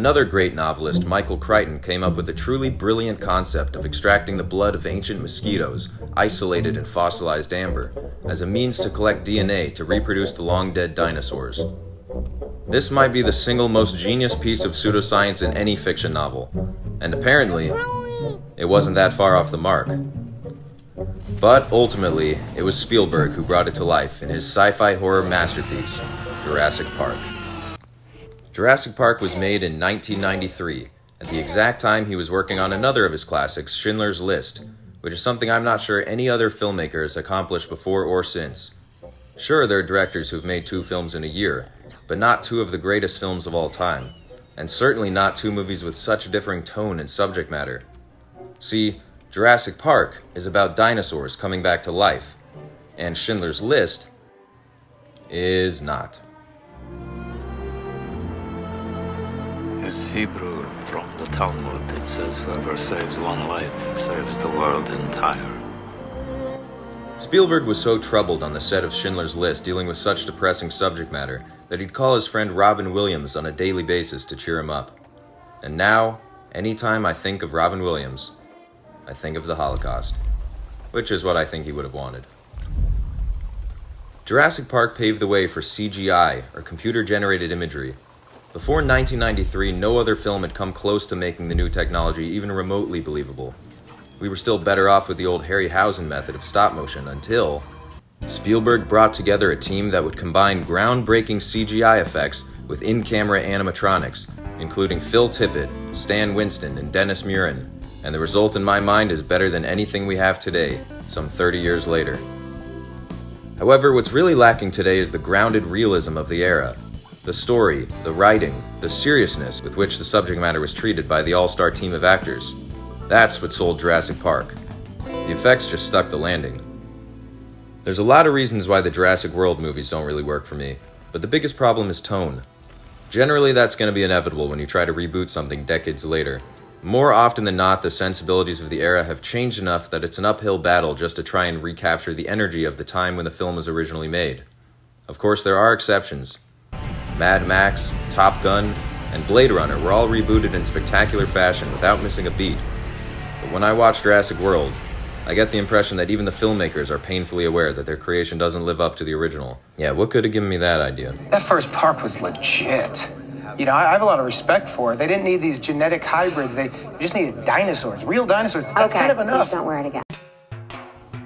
Another great novelist, Michael Crichton, came up with the truly brilliant concept of extracting the blood of ancient mosquitoes, isolated in fossilized amber, as a means to collect DNA to reproduce the long dead dinosaurs. This might be the single most genius piece of pseudoscience in any fiction novel, and apparently, it wasn't that far off the mark. But ultimately, it was Spielberg who brought it to life in his sci fi horror masterpiece, Jurassic Park. Jurassic Park was made in 1993, at the exact time he was working on another of his classics, Schindler's List, which is something I'm not sure any other filmmaker has accomplished before or since. Sure, there are directors who've made two films in a year, but not two of the greatest films of all time, and certainly not two movies with such a differing tone and subject matter. See, Jurassic Park is about dinosaurs coming back to life, and Schindler's List is not. It's Hebrew from the Talmud. It says, Whoever saves one life saves the world entire. Spielberg was so troubled on the set of Schindler's List dealing with such depressing subject matter that he'd call his friend Robin Williams on a daily basis to cheer him up. And now, anytime I think of Robin Williams, I think of the Holocaust, which is what I think he would have wanted. Jurassic Park paved the way for CGI, or computer generated imagery, before 1993, no other film had come close to making the new technology even remotely believable. We were still better off with the old Harryhausen method of stop motion until Spielberg brought together a team that would combine groundbreaking CGI effects with in camera animatronics, including Phil Tippett, Stan Winston, and Dennis Muren, and the result in my mind is better than anything we have today, some 30 years later. However, what's really lacking today is the grounded realism of the era, the story, the writing, the seriousness with which the subject matter was treated by the all star team of actors. That's what sold Jurassic Park. The effects just stuck the landing. There's a lot of reasons why the Jurassic World movies don't really work for me, but the biggest problem is tone. Generally, that's going to be inevitable when you try to reboot something decades later. More often than not, the sensibilities of the era have changed enough that it's an uphill battle just to try and recapture the energy of the time when the film was originally made. Of course, there are exceptions. Mad Max, Top Gun, and Blade Runner were all rebooted in spectacular fashion without missing a beat. But when I watch Jurassic World, I get the impression that even the filmmakers are painfully aware that their creation doesn't live up to the original. Yeah, what could have given me that idea? That first park was legit. You know, I have a lot of respect for it. They didn't need these genetic hybrids. They just needed dinosaurs, real dinosaurs. That's okay, kind of enough. please don't wear it again.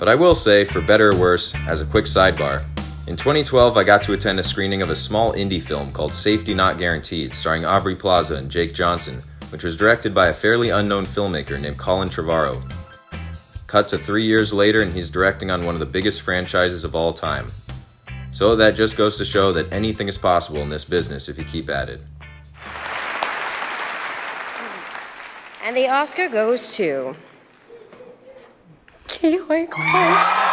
But I will say, for better or worse, as a quick sidebar, in 2012, I got to attend a screening of a small indie film called Safety Not Guaranteed, starring Aubrey Plaza and Jake Johnson, which was directed by a fairly unknown filmmaker named Colin Trevorrow. Cut to three years later, and he's directing on one of the biggest franchises of all time. So that just goes to show that anything is possible in this business if you keep at it. And the Oscar goes to. Clark.